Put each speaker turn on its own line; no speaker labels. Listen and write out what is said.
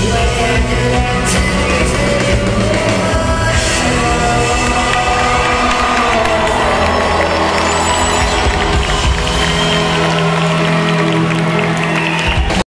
Yeah, ain't gonna.